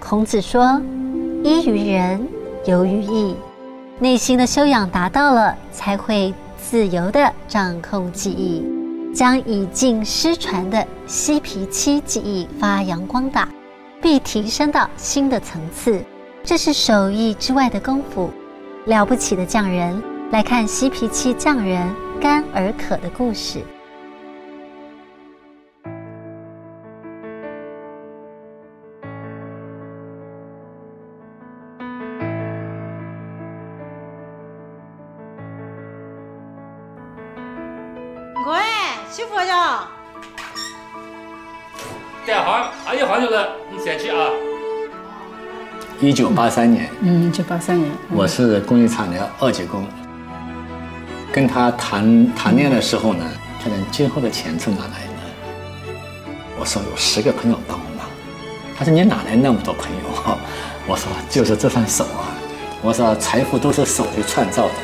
孔子说：“依于人，游于义。”内心的修养达到了，才会自由地掌控记忆，将已经失传的西皮七技艺发扬光大，并提升到新的层次。这是手艺之外的功夫，了不起的匠人。来看西皮七匠人甘而可的故事。媳妇呀。干好，还有行就是，你先去啊。一九八三年，嗯，一九八三年，我是工艺厂的二级工。跟他谈谈恋爱的时候呢，他讲今后的钱从哪来呢？我说有十个朋友帮我忙。他说你哪来那么多朋友？我说就是这双手啊。我说财富都是手去创造的。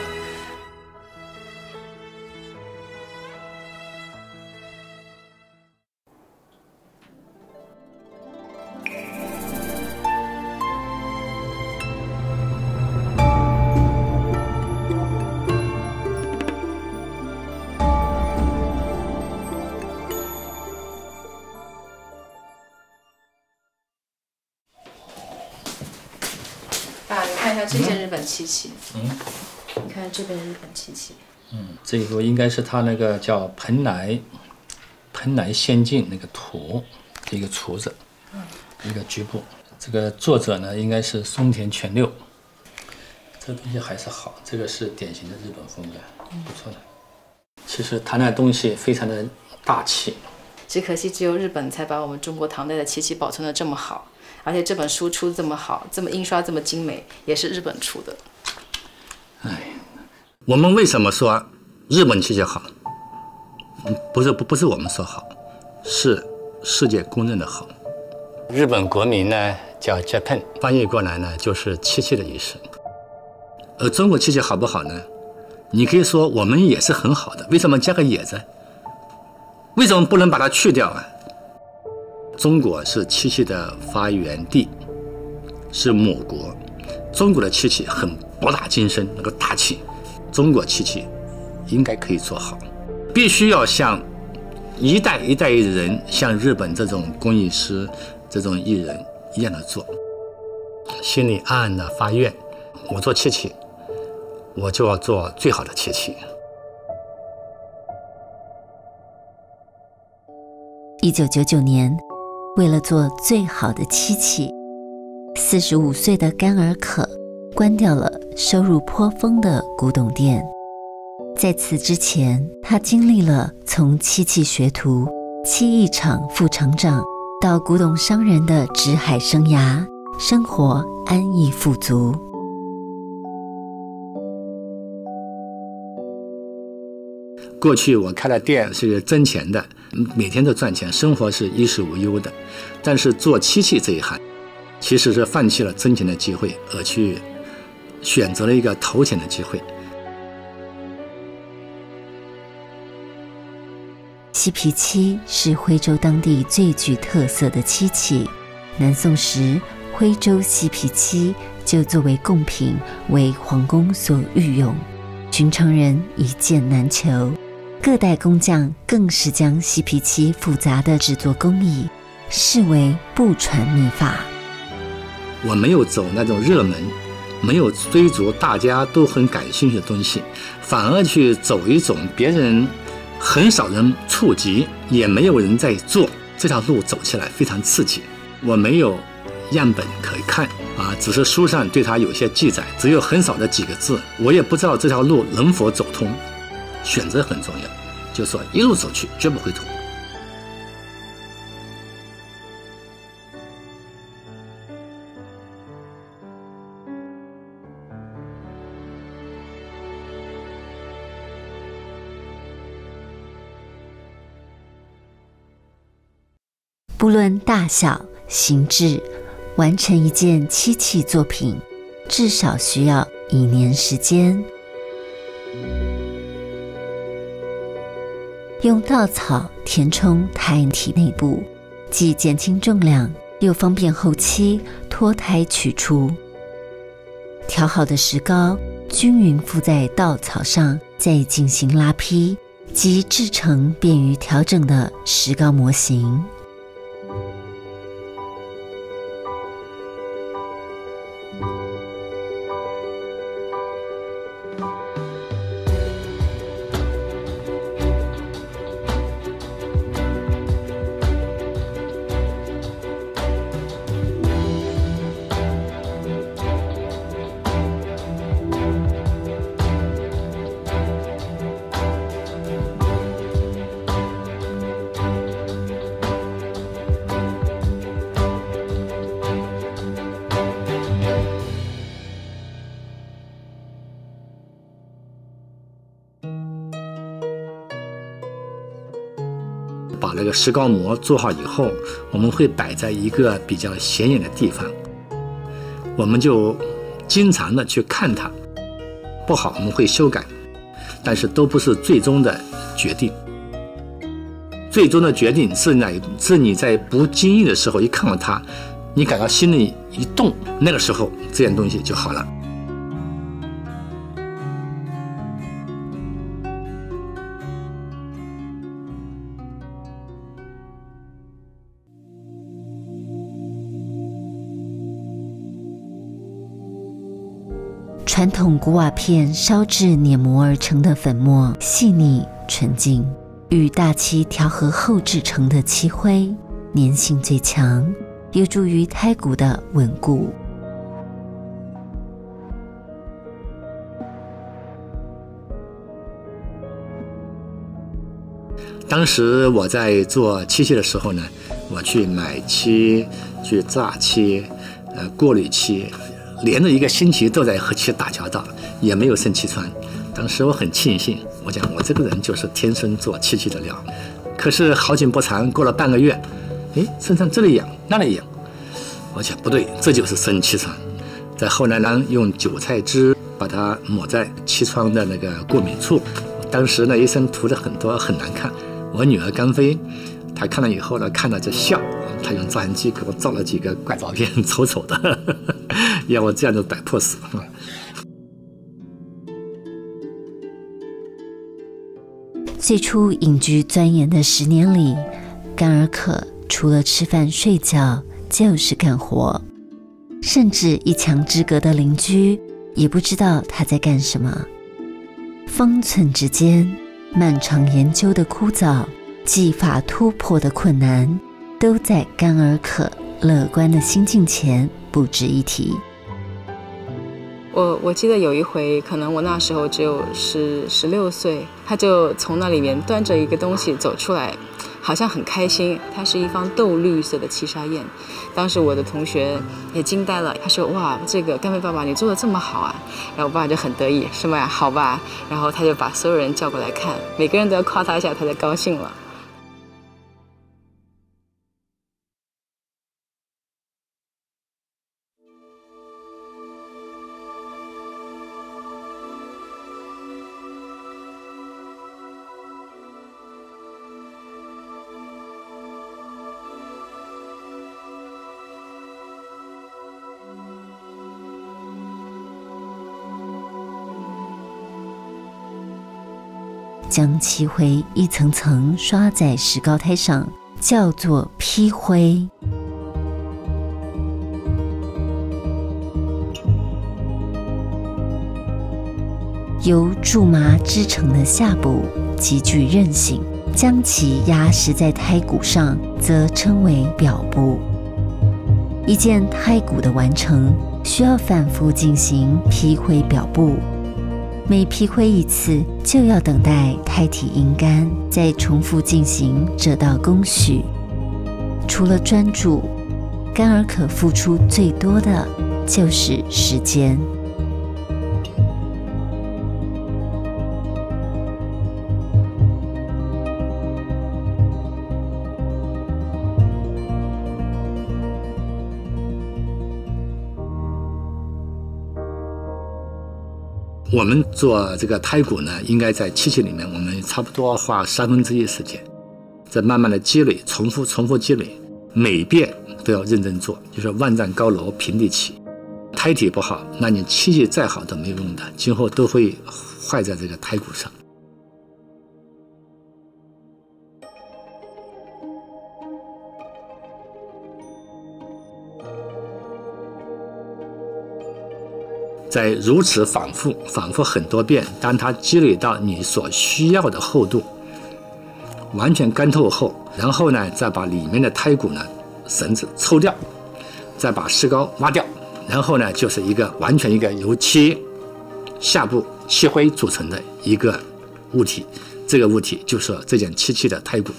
本漆器。嗯。你看这边的日本漆器。嗯，这个应该是他那个叫蓬莱，蓬莱仙境那个图，一个厨子，一个局部。这个作者呢，应该是松田全六。这东西还是好，这个是典型的日本风格，不错的。其实他那东西非常的大气。只可惜只有日本才把我们中国唐代的漆器保存的这么好。而且这本书出的这么好，这么印刷这么精美，也是日本出的。哎，我们为什么说日本漆器好？不是不不是我们说好，是世界公认的好。日本国名呢叫 Japan，翻译过来呢就是漆器的意思。而中国漆器好不好呢？你可以说我们也是很好的，为什么加个也字？为什么不能把它去掉啊？中国是漆器的发源地，是母国。中国的漆器很博大精深，那个大气。中国漆器应该可以做好，必须要像一代一代人，像日本这种工艺师、这种艺人一样的做。心里暗暗的发愿：我做漆器，我就要做最好的漆器。一九九九年。为了做最好的漆器，四十五岁的甘尔可关掉了收入颇丰的古董店。在此之前，他经历了从漆器学徒、漆艺厂副厂长到古董商人的职海生涯，生活安逸富足。过去我开的店是挣钱的，每天都赚钱，生活是衣食无忧的。但是做漆器这一行，其实是放弃了挣钱的机会，而去选择了一个投钱的机会。漆皮漆是徽州当地最具特色的漆器，南宋时徽州漆皮漆就作为贡品为皇宫所御用，寻常人一件难求。各代工匠更是将西皮漆复杂的制作工艺视为不传秘法。我没有走那种热门，没有追逐大家都很感兴趣的东西，反而去走一种别人很少人触及，也没有人在做这条路走起来非常刺激。我没有样本可以看啊，只是书上对它有些记载，只有很少的几个字，我也不知道这条路能否走通。选择很重要，就说一路走去，绝不回头。不论大小形制，完成一件漆器作品，至少需要一年时间。用稻草填充胎体内部，既减轻重量，又方便后期脱胎取出。调好的石膏均匀敷在稻草上，再进行拉坯，即制成便于调整的石膏模型。石膏模做好以后，我们会摆在一个比较显眼的地方，我们就经常的去看它，不好我们会修改，但是都不是最终的决定。最终的决定是哪？是你在不经意的时候一看到它，你感到心里一动，那个时候这件东西就好了。传统古瓦片烧制碾磨而成的粉末细腻纯净，与大漆调和后制成的漆灰粘性最强，有助于胎骨的稳固。当时我在做漆器的时候呢，我去买漆、去榨漆、呃过滤漆。连着一个星期都在和漆打交道，也没有生气疮。当时我很庆幸，我讲我这个人就是天生做漆器的料。可是好景不长，过了半个月，哎，身上这里痒那里痒，我想不对，这就是生气疮。在后来呢，用韭菜汁把它抹在气疮的那个过敏处。当时呢，医生涂的很多很难看。我女儿刚飞，她看了以后呢，看到就笑。她用照相机给我照了几个怪照片，丑丑的。要我这样就摆 pose。最初隐居钻研的十年里，甘尔可除了吃饭睡觉就是干活，甚至一墙之隔的邻居也不知道他在干什么。方寸之间，漫长研究的枯燥，技法突破的困难，都在甘尔可乐观的心境前不值一提。我我记得有一回，可能我那时候只有十十六岁，他就从那里面端着一个东西走出来，好像很开心。它是一方豆绿色的七砂砚，当时我的同学也惊呆了。他说：“哇，这个干飞爸爸你做的这么好啊！”然后我爸就很得意，是吗？好吧。然后他就把所有人叫过来看，每个人都要夸他一下，他才高兴了。将漆灰一层层刷在石膏胎上，叫做坯灰。由苎麻织成的下部极具韧性，将其压实在胎骨上，则称为表部。一件胎骨的完成，需要反复进行批灰表布。每批灰一次，就要等待胎体阴干，再重复进行这道工序。除了专注，干而可付出最多的就是时间。我们做这个胎骨呢，应该在器械里面，我们差不多花三分之一时间，在慢慢的积累，重复重复积累，每遍都要认真做，就是万丈高楼平地起。胎体不好，那你器械再好都没有用的，今后都会坏在这个胎骨上。在如此反复、反复很多遍，当它积累到你所需要的厚度，完全干透后，然后呢，再把里面的胎骨呢绳子抽掉，再把石膏挖掉，然后呢，就是一个完全一个由漆下部漆灰组成的一个物体，这个物体就是这件漆器的胎骨。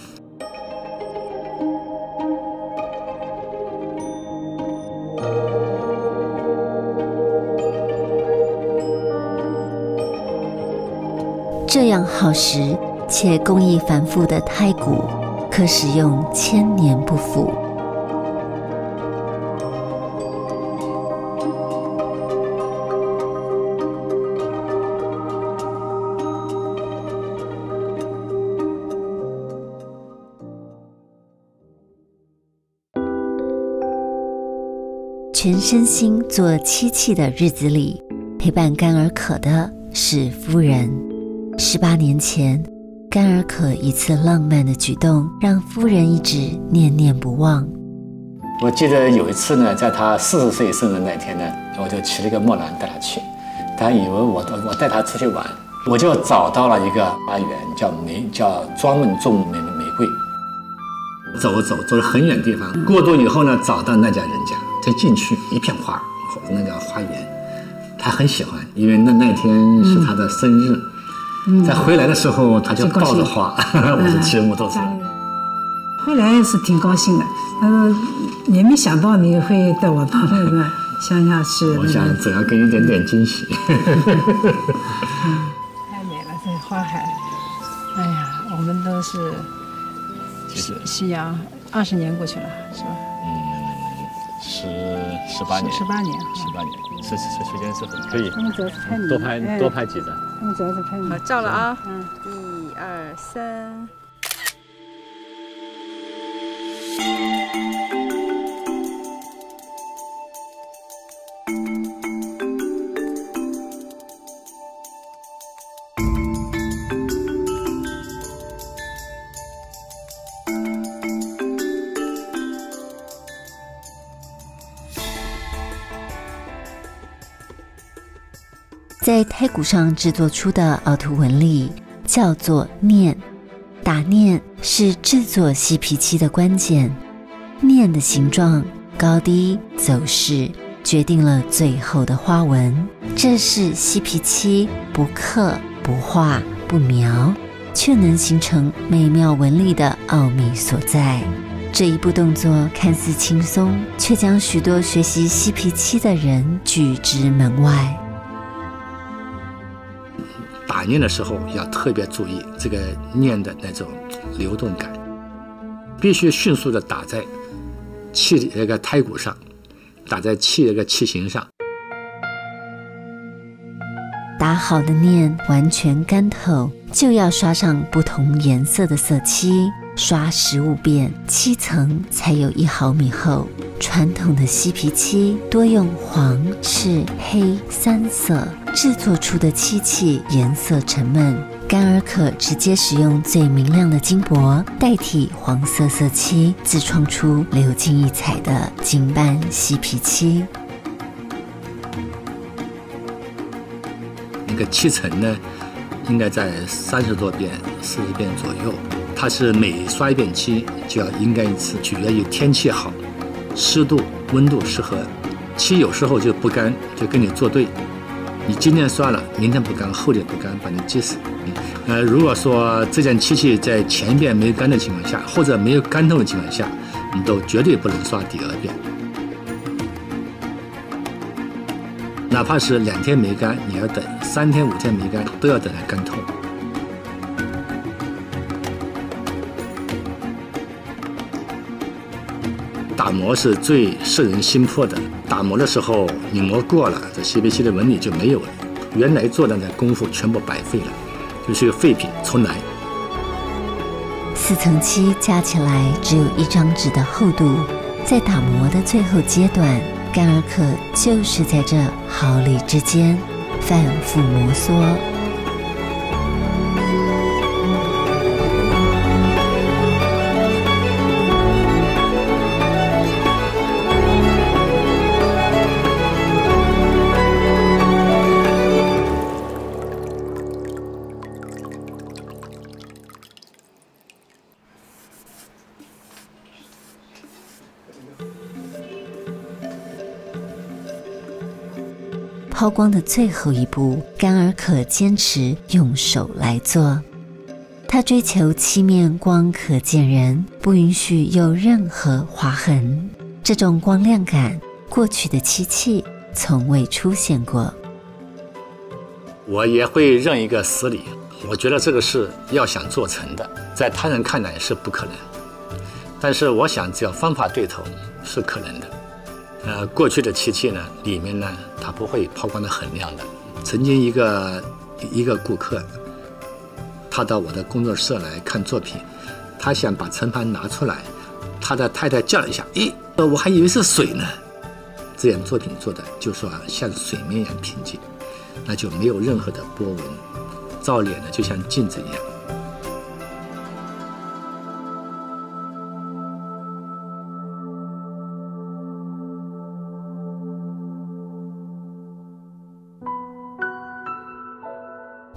这样耗时且工艺繁复的胎骨，可使用千年不腐。全身心做漆器的日子里，陪伴甘尔可的是夫人。十八年前，甘尔可一次浪漫的举动让夫人一直念念不忘。我记得有一次呢，在他四十岁生日那天呢，我就骑了个莫兰带他去，他以为我我带他出去玩，我就找到了一个花园，叫玫叫专门种玫玫瑰。走走走了很远地方，过渡以后呢，找到那家人家，再进去一片花，那个花园，他很喜欢，因为那那天是他的生日。在回来的时候，他就抱着花，我是骑摩托车。后来是挺高兴的，他说也没想到你会带我到那个乡下去。我想总要给你点点惊喜。太美了，这花海。哎呀，我们都是夕夕阳，二十年过去了，是吧？嗯，十十八年。十八年。十八年，是是时间是很可以。他们主要是拍你，多拍多拍几张。好，照了啊！嗯，一二三。在胎骨上制作出的凹凸纹理叫做念，打念是制作嬉皮漆的关键。念的形状、高低、走势决定了最后的花纹。这是嬉皮漆不刻、不画、不描，却能形成美妙纹理的奥秘所在。这一步动作看似轻松，却将许多学习嬉皮漆的人拒之门外。打念的时候要特别注意这个念的那种流动感，必须迅速的打在气那个胎骨上，打在气那个气形上。打好的念完全干透，就要刷上不同颜色的色漆。刷十五遍，漆层才有一毫米厚。传统的漆皮漆多用黄、赤、黑三色制作出的漆器，颜色沉闷。干尔可直接使用最明亮的金箔代替黄色色漆，自创出流金溢彩的金斑漆皮漆。那个漆层呢，应该在三十多遍、四十遍左右。它是每刷一遍漆就要阴干一次，取决于天气好、湿度、温度适合。漆有时候就不干，就跟你作对。你今天刷了，明天不干，后天不干，把你急死。呃，如果说这件漆器在前一遍没干的情况下，或者没有干透的情况下，你都绝对不能刷第二遍。哪怕是两天没干，你要等三天、五天没干，都要等它干透。磨是最摄人心魄的。打磨的时候，你磨过了，这漆皮漆的纹理就没有了，原来做的那功夫全部白费了，就是个废品，重来。四层漆加起来只有一张纸的厚度，在打磨的最后阶段，甘尔克就是在这毫厘之间反复摩挲。抛光的最后一步，甘而可坚持用手来做。他追求漆面光可见人，不允许有任何划痕。这种光亮感，过去的漆器从未出现过。我也会认一个死理，我觉得这个事要想做成的，在他人看来是不可能，但是我想只要方法对头，是可能的。呃，过去的漆器呢，里面呢，它不会抛光的很亮的。曾经一个一个顾客，他到我的工作室来看作品，他想把盛盘拿出来，他的太太叫了一下，咦，我还以为是水呢。这件作品做的就说像水面一样平静，那就没有任何的波纹，照脸呢就像镜子一样。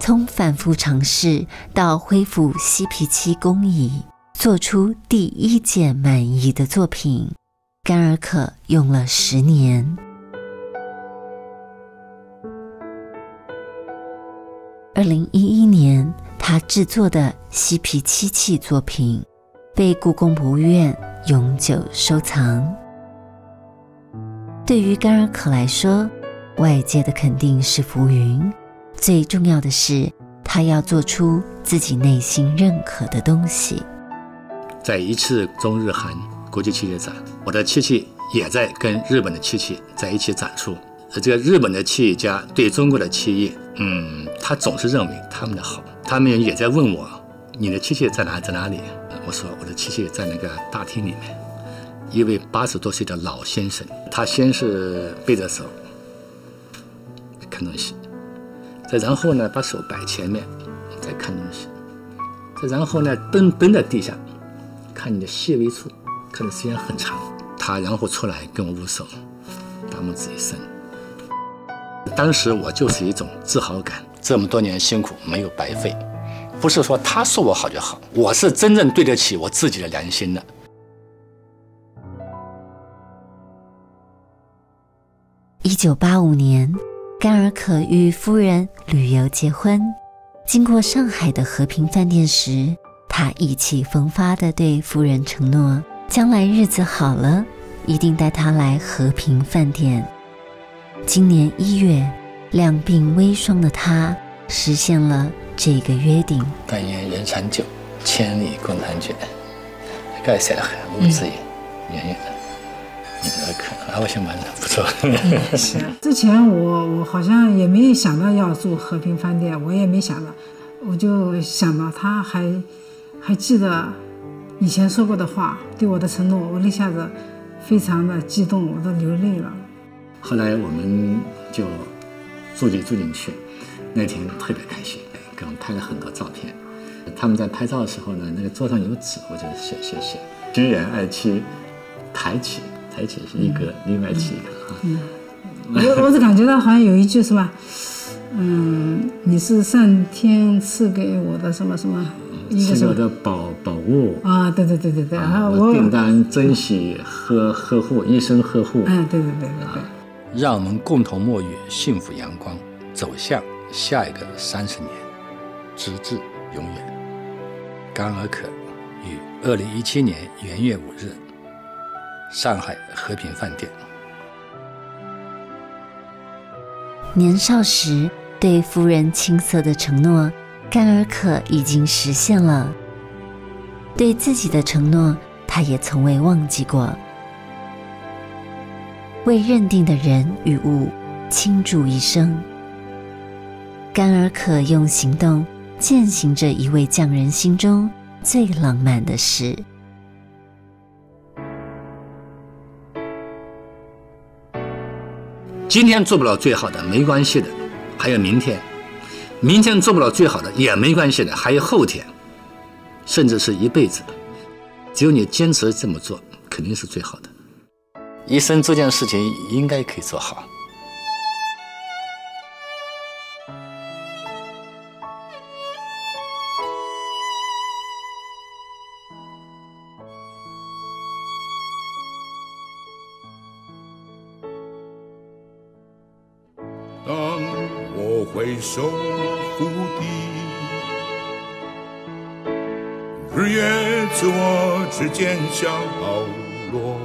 从反复尝试到恢复嬉皮漆工艺，做出第一件满意的作品，甘尔可用了十年。二零一一年，他制作的嬉皮漆器作品被故宫博物院永久收藏。对于甘尔可来说，外界的肯定是浮云。最重要的是，他要做出自己内心认可的东西。在一次中日韩国际汽车展，我的漆器也在跟日本的漆器在一起展出。这个日本的企业家对中国的企业，嗯，他总是认为他们的好。他们也在问我：“你的漆器在哪？在哪里？”我说：“我的漆器在那个大厅里面。”一位八十多岁的老先生，他先是背着手看东西。再然后呢，把手摆前面，再看东西；再然后呢，蹲蹲在地下，看你的细微处，看的时间很长。他然后出来跟我握手，大拇指一伸。当时我就是一种自豪感，这么多年辛苦没有白费。不是说他说我好就好，我是真正对得起我自己的良心的。一九八五年。甘尔可与夫人旅游结婚，经过上海的和平饭店时，他意气风发地对夫人承诺：将来日子好了，一定带她来和平饭店。今年一月，两鬓微霜的他实现了这个约定。但愿人长久，千里共婵娟。盖塞海无之言，圆圆的。可啊，我想蛮不错。是，之前我我好像也没想到要住和平饭店，我也没想到，我就想到他还还记得以前说过的话，对我的承诺，我那下子非常的激动，我都流泪了。后来我们就住进住进去，那天特别开心，给我们拍了很多照片。他们在拍照的时候呢，那个桌上有纸，我就写写写，君人爱妻，抬起。抬起是一个，另外起一个啊。嗯，我我只感觉到好像有一句是吧？嗯，你是上天赐给我的什么什么？赐我的宝宝物啊！对对对对对，然后我定当珍惜和呵护，一生呵护。嗯，对对对对对。让我们共同沐浴幸福阳光，走向下一个三十年，直至永远。甘尔可于二零一七年元月五日。上海和平饭店。年少时对夫人青涩的承诺，甘尔可已经实现了。对自己的承诺，他也从未忘记过。为认定的人与物倾注一生，甘尔可用行动践行着一位匠人心中最浪漫的事。今天做不了最好的没关系的，还有明天；明天做不了最好的也没关系的，还有后天，甚至是一辈子。只有你坚持这么做，肯定是最好的。一生这件事情应该可以做好。守护地，日月自我之间消落，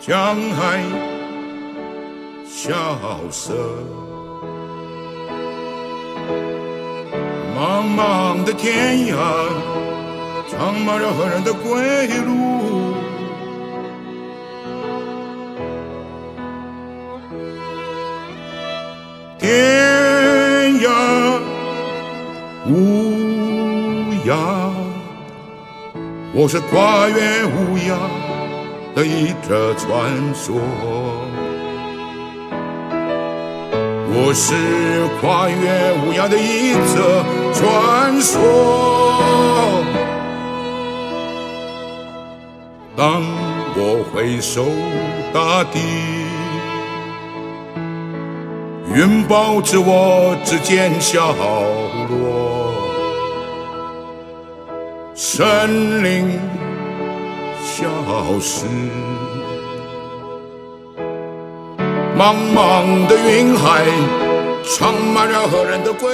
江海萧瑟，茫茫的天涯，长满了何人的归路。天涯无涯，我是跨越无涯的一则传说。我是跨越无涯的一则传说。当我回首大地。拥抱着我只见消落，森林消失，茫茫的云海，充满了何人的归？